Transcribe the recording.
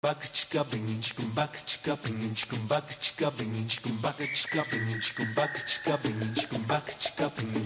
Baka chika bing chikum baka chika bing chikum baka chika bing chikum baka chika bing chikum baka chika bing chikum baka chika bing